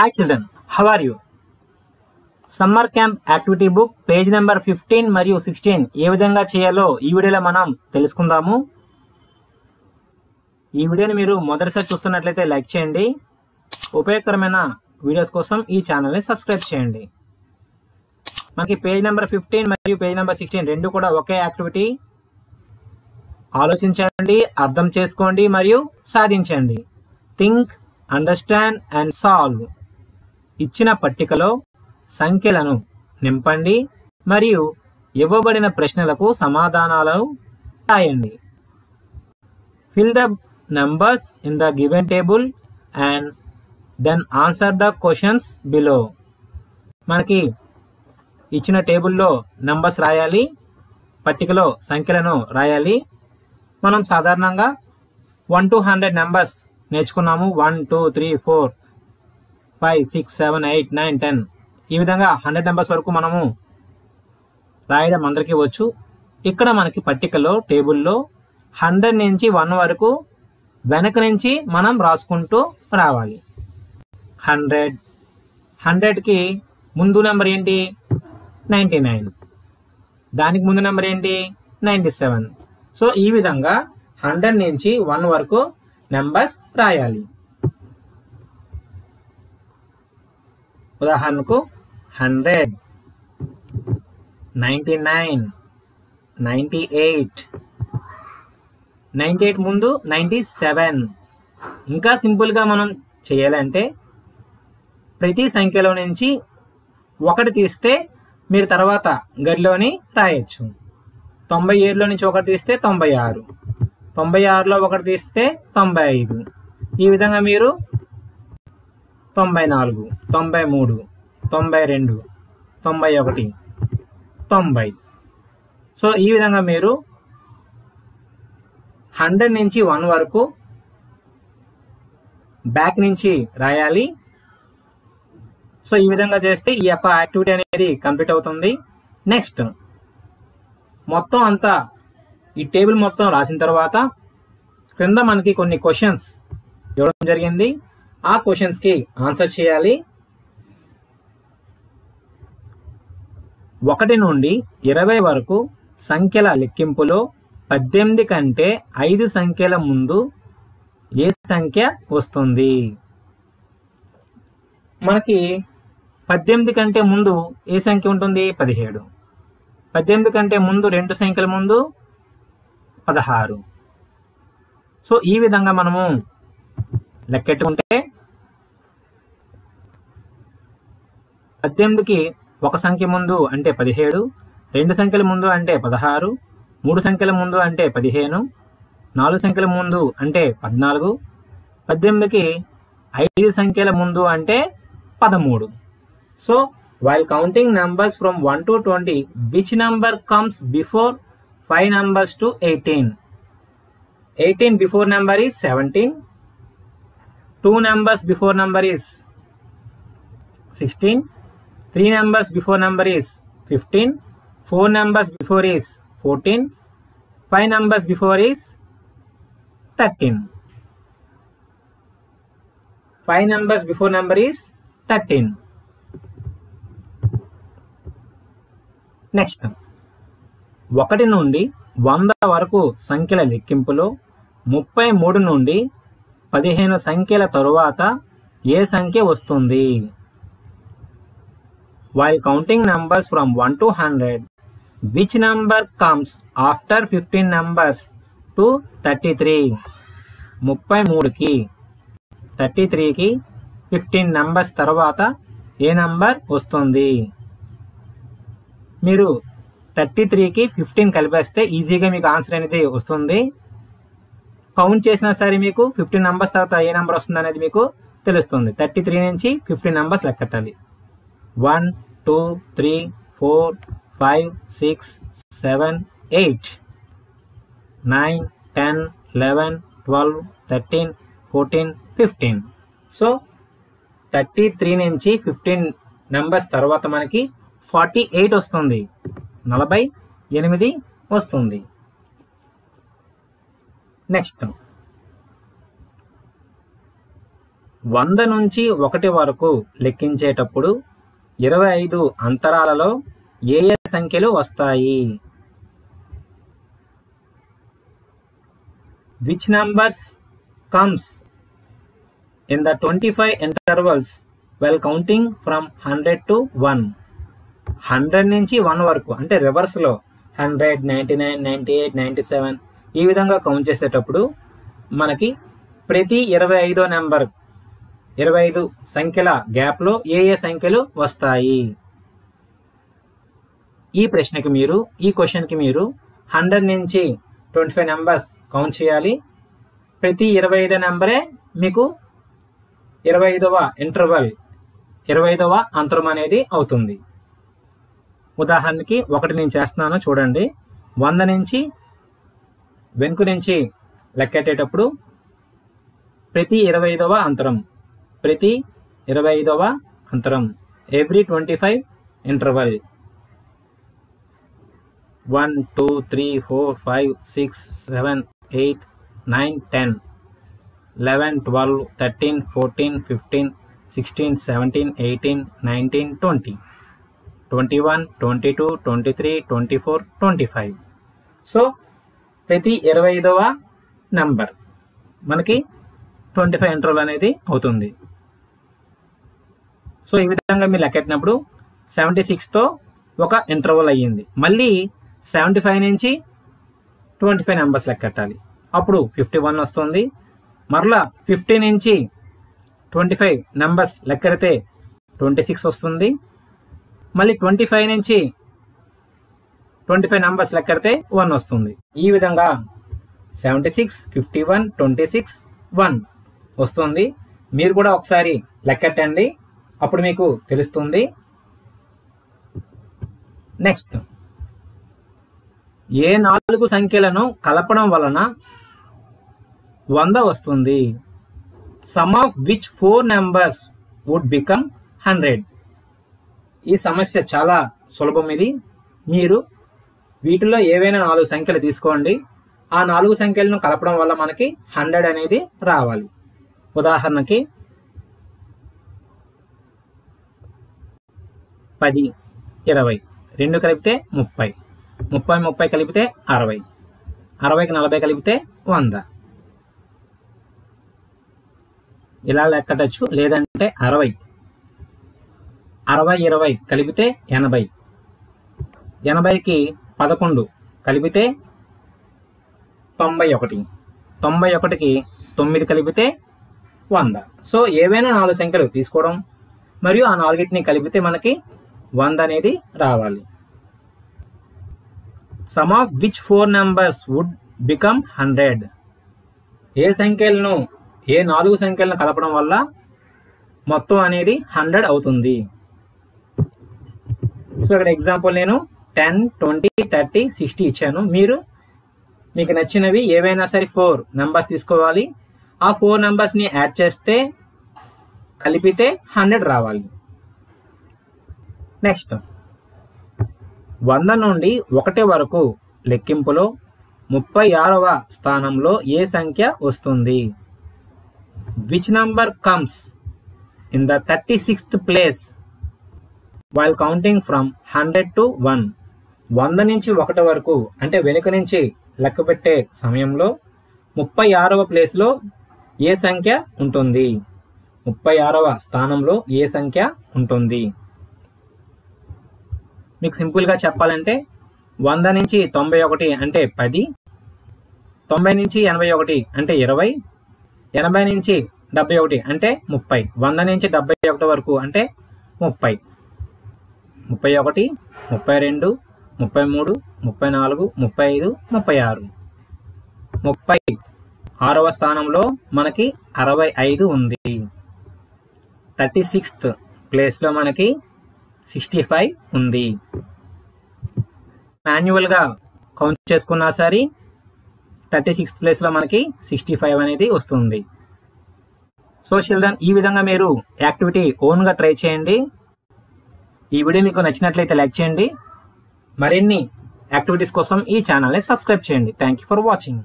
Hi children how are you summer camp activity book page number fifteen మరియు sixteen ఏ విధంగా చేయాలో ఈ వీడియోలో మనం తెలుసుకుందాము. ఈ వీడియోని మీరు మొదటిసారి చూస్తున్నట్లయితే లైక్ చేయండి. ఉపయోగకరమైన వీడియోస్ కోసం ఈ ఛానల్ని సబ్స్క్రైబ్ చేయండి. మనకి పేజ్ నెంబర్ ఫిఫ్టీన్ మరియు పేజ్ నెంబర్ సిక్స్టీన్ రెండు కూడా ఒకే యాక్టివిటీ ఆలోచించండి అర్థం చేసుకోండి మరియు సాధించండి. థింక్ అండర్స్టాండ్ అండ్ సాల్వ్ ఇచ్చిన పట్టికలో సంఖ్యలను నింపండి మరియు ఇవ్వబడిన ప్రశ్నలకు సమాధానాలను రాయండి. Fill the numbers in the given table and then answer the questions below మనకి ఇచ్చిన టేబుల్లో నంబర్స్ రాయాలి పట్టికలో సంఖ్యలను రాయాలి. మనం సాధారణంగా వన్ టు హండ్రెడ్ నెంబర్స్ నేర్చుకున్నాము. One two three four five six seven eight nine ten. ఈ విధంగా హండ్రెడ్ నెంబర్స్ వరకు మనము రాయడం అందరికీ వచ్చు. ఇక్కడ మనకి పట్టికలో టేబుల్లో హండ్రెడ్ నుంచి వన్ వరకు వెనక నుంచి మనం రాసుకుంటూ రావాలి. హండ్రెడ్. హండ్రెడ్కి ముందు నెంబర్ ఏంటి? Ninety nine. దానికి ముందు నెంబర్ ఏంటి? Ninety seven. సో ఈ విధంగా హండ్రెడ్ నుంచి వన్ వరకు నెంబర్స్ రాయాలి. ఉదాహరణకు hundred ninety nine ninety eight ninety eight ముందు నైంటీ సెవెన్. ఇంకా సింపుల్గా మనం చేయాలంటే ప్రతి సంఖ్యలో నుంచి ఒకటి తీస్తే మీరు తర్వాత గడిలోని రాయొచ్చు. తొంభై ఏడులో నుంచి ఒకటి తీస్తే తొంభై ఆరు. తొంభై ఆరులో ఒకటి తీస్తే తొంభై ఐదు. ఈ విధంగా మీరు తొంభై నాలుగు తొంభై మూడు తొంభై రెండు తొంభై ఒకటి తొంభై. సో ఈ విధంగా మీరు హండ్రెడ్ నుంచి వన్ వరకు బ్యాక్ నుంచి రాయాలి. సో ఈ విధంగా చేస్తే ఈ యొక్క యాక్టివిటీ అనేది కంప్లీట్ అవుతుంది. నెక్స్ట్ మొత్తం అంతా ఈ టేబుల్ మొత్తం రాసిన తర్వాత క్రింద మనకి కొన్ని క్వశ్చన్స్ ఇవ్వడం జరిగింది. ఆ క్వశ్చన్స్కి ఆన్సర్ చేయాలి. ఒకటి నుండి ఇరవై వరకు సంఖ్యల లెక్కింపులో పద్దెనిమిది కంటే ఐదు సంఖ్యల ముందు ఏ సంఖ్య వస్తుంది? మనకి పద్దెనిమిది కంటే ముందు ఏ సంఖ్య ఉంటుంది? పదిహేడు. పద్దెనిమిది కంటే ముందు రెండు సంఖ్యల ముందు పదహారు. సో ఈ విధంగా మనము లెక్కెట్టుకుంటే పద్దెనిమిదికి ఒక సంఖ్య ముందు అంటే పదిహేడు రెండు సంఖ్యల ముందు అంటే పదహారు మూడు సంఖ్యల ముందు అంటే పదిహేను నాలుగు సంఖ్యల ముందు అంటే పద్నాలుగు పద్దెనిమిదికి ఐదు సంఖ్యల ముందు అంటే పదమూడు. So while counting numbers from one to twenty which number comes before five numbers to eighteen eighteen before number is seventeen two numbers before number is sixteen three numbers before number is fifteen four numbers before is fourteen five numbers before is thirteen five numbers before number is thirteen next ఒకటి నుండి వంద వరకు సంఖ్యల లెక్కింపులో ముప్పై మూడు నుండి పదిహేను సంఖ్యల తరువాత ఏ సంఖ్య వస్తుంది? While counting numbers from one to hundred which number comes after fifteen numbers to thirty three ముప్పై మూడుకి థర్టీ త్రీకి ఫిఫ్టీన్ నంబర్స్ తర్వాత ఏ నంబర్ వస్తుంది? మీరు థర్టీ త్రీకి ఫిఫ్టీన్ కలిపేస్తే ఈజీగా మీకు ఆన్సర్ అనేది వస్తుంది. కౌంట్ చేసినా సరే మీకు ఫిఫ్టీన్ నెంబర్స్ తర్వాత ఏ నెంబర్ వస్తుంది అనేది మీకు తెలుస్తుంది. థర్టీ త్రీ నుంచి fifteen numbers లెక్కట్టాలి. One two three four five six seven eight nine ten eleven twelve thirteen fourteen fifteen. So thirty three నుంచి ఫిఫ్టీన్ నెంబర్స్ తర్వాత మనకి ఫార్టీ ఎయిట్ వస్తుంది. నలభై ఎనిమిది వస్తుంది. నెక్స్ట్. వంద నుంచి ఒకటి వరకు లెక్కించేటప్పుడు ఇరవై ఐదు అంతరాలలో ఏ ఏ సంఖ్యలు వస్తాయి? Which numbers comes in the twenty five intervals while counting from hundred to one hundred నుంచి వన్ వరకు అంటే రివర్స్లో hundred ninety nine ninety eight ninety seven ఈ విధంగా కౌంట్ చేసేటప్పుడు మనకి ప్రతి ఇరవై ఐదో నెంబర్ ఇరవై ఐదు సంఖ్యల గ్యాప్లో ఏ ఏ సంఖ్యలు వస్తాయి? ఈ ప్రశ్నకి మీరు ఈ క్వశ్చన్కి మీరు హండ్రెడ్ నుంచి ట్వంటీ ఫైవ్ నెంబర్స్ కౌంట్ చేయాలి. ప్రతి ఇరవై ఐదో నెంబరే మీకు ఇరవై ఐదవ ఇంటర్వల్ ఇరవై ఐదవ అంతరం అనేది అవుతుంది. ఉదాహరణకి ఒకటి నేను చేస్తున్నాను చూడండి. వంద నుంచి వెనుక నుంచి లెక్కెట్టేటప్పుడు ప్రతి ఇరవై ఐదవ అంతరం ప్రతి ఇరవై ఐదవ అంతరం every twenty five interval one two three four five six seven eight nine ten eleven twelve thirteen fourteen fifteen sixteen seventeen eighteen nineteen twenty twenty one twenty two twenty three twenty four twenty five so ప్రతి ఇరవై ఐదవ number మనకి twenty five interval అనేది అవుతుంది. So ఈ విధంగా మీరు లెక్కెట్టినప్పుడు seventy సిక్స్తో ఒక ఇంటర్వల్ అయ్యింది. మళ్ళీ సెవెంటీ ఫైవ్ నుంచి ట్వంటీ ఫైవ్ నెంబర్స్ లెక్కెట్టాలి. అప్పుడు ఫిఫ్టీ వన్ వస్తుంది. మరలా ఫిఫ్టీ నుంచి ట్వంటీ ఫైవ్ నెంబర్స్ లెక్కెడితే ట్వంటీ సిక్స్ వస్తుంది. మళ్ళీ ట్వంటీ ఫైవ్ నుంచి ట్వంటీ ఫైవ్ నెంబర్స్ లెక్కెడితే వన్ వస్తుంది. ఈ విధంగా seventy six fifty one twenty six one వస్తుంది. మీరు కూడా ఒకసారి లెక్కెట్టండి. అప్పుడు మీకు తెలుస్తుంది. నెక్స్ట్ ఏ నాలుగు సంఖ్యలను కలపడం వలన వంద వస్తుంది? Sum of which four numbers would become hundred ఈ సమస్య చాలా సులభం ఇది. మీరు వీటిలో ఏవైనా నాలుగు సంఖ్యలు తీసుకోండి. ఆ నాలుగు సంఖ్యలను కలపడం వల్ల మనకి హండ్రెడ్ అనేది రావాలి. ఉదాహరణకి పది ఇరవై. రెండు కలిపితే ముప్పై. ముప్పై ముప్పై కలిపితే అరవై. అరవైకి నలభై కలిపితే వంద. ఇలా లెక్కటచ్చు. లేదంటే అరవై. అరవై ఇరవై కలిపితే ఎనభై. ఎనభైకి పదకొండు కలిపితే తొంభై ఒకటి. తొంభై ఒకటికి తొమ్మిది కలిపితే వంద. సో ఏవైనా నాలుగు సంఖ్యలు తీసుకోవడం. మరియు ఆ నాలుగింటిని కలిపితే మనకి వంద అనేది రావాలి. Sum of which four numbers would become hundred ఏ సంఖ్యలను ఏ నాలుగు సంఖ్యలను కలపడం వల్ల మొత్తం అనేది హండ్రెడ్ అవుతుంది. సో ఇక్కడ ఎగ్జాంపుల్ నేను టెన్ ట్వంటీ థర్టీ సిక్స్టీ ఇచ్చాను. మీరు మీకు నచ్చినవి ఏవైనా సరే ఫోర్ నెంబర్స్ తీసుకోవాలి. ఆ ఫోర్ నెంబర్స్ని యాడ్ చేస్తే కలిపితే హండ్రెడ్ రావాలి. నెక్స్ట్. వంద నుండి ఒకటి వరకు లెక్కింపులో ముప్పై ఆరవ స్థానంలో ఏ సంఖ్య వస్తుంది? Which number comes in the thirty sixth place while counting from hundred to one వంద నుంచి ఒకటి వరకు అంటే వెనుక నుంచి లెక్క పెట్టే సమయంలో ముప్పై ఆరవ ప్లేస్లో ఏ సంఖ్య ఉంటుంది? ముప్పై ఆరవ స్థానంలో ఏ సంఖ్య ఉంటుంది? మీకు సింపుల్గా చెప్పాలంటే వంద నుంచి తొంభై ఒకటి అంటే పది తొంభై నుంచి ఎనభై ఒకటి అంటే ఇరవై ఎనభై నుంచి డెబ్బై ఒకటి అంటే ముప్పై వంద నుంచి డెబ్బై ఒకటి వరకు అంటే ముప్పై. ముప్పై ఒకటి ముప్పై రెండు ముప్పై మూడు ముప్పై నాలుగు ముప్పై ఐదు ముప్పై ఆరు. ముప్పై ఆరవ స్థానంలో మనకి అరవై ఐదు ఉంది. థర్టీ సిక్స్త్ ప్లేస్లో మనకి సిక్స్టీ ఫైవ్ ఉంది. మాన్యువల్గా కౌంట్ చేసుకున్నా సరే థర్టీ సిక్స్త్ ప్లేస్లో మనకి సిక్స్టీ ఫైవ్ అనేది వస్తుంది. సో చిల్డ్రన్ ఈ విధంగా మీరు యాక్టివిటీ ఓన్గా ట్రై చేయండి. ఈ వీడియో మీకు నచ్చినట్లయితే లైక్ చేయండి. మరిన్ని యాక్టివిటీస్ కోసం ఈ ఛానల్ని సబ్స్క్రైబ్ చేయండి. Thank you for watching.